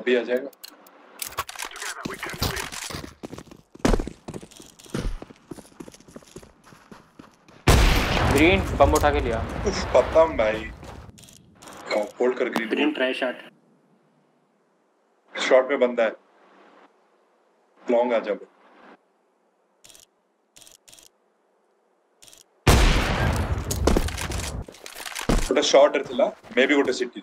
अभी आ जाएगा। ग्रीन बम उठा के लिया। उफ पता भाई। हाँ, होल्ड कर green green try shot shot में बंदा है। लॉन्ग आ जाओ। छोटा शॉट इर्थला मे बी गोटे सिटी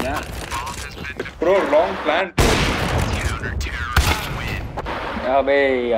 Yeah. Bro, long plan. Counter-terrorist yeah.